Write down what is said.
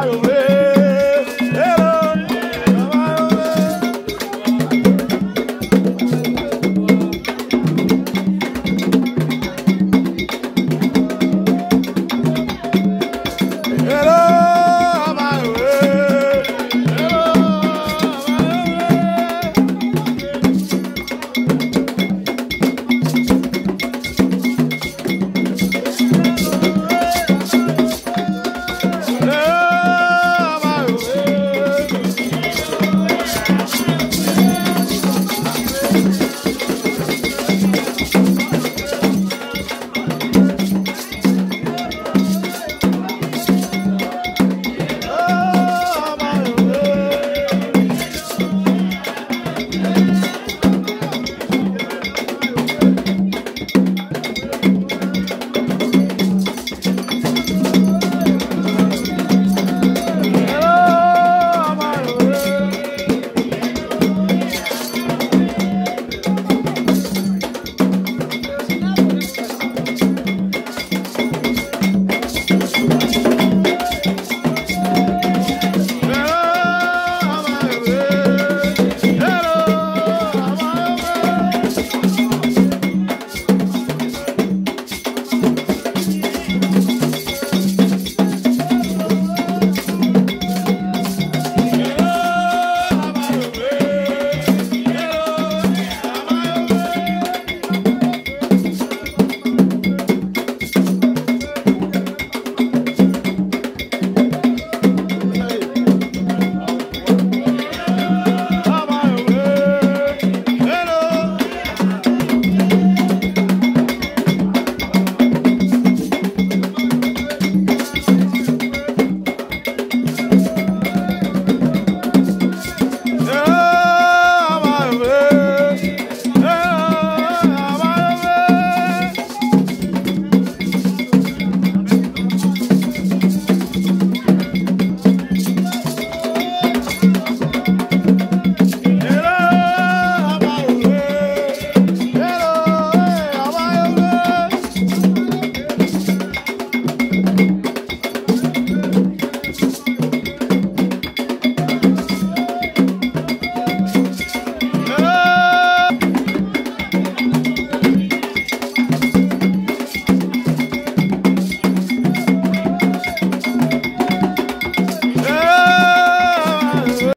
Maio.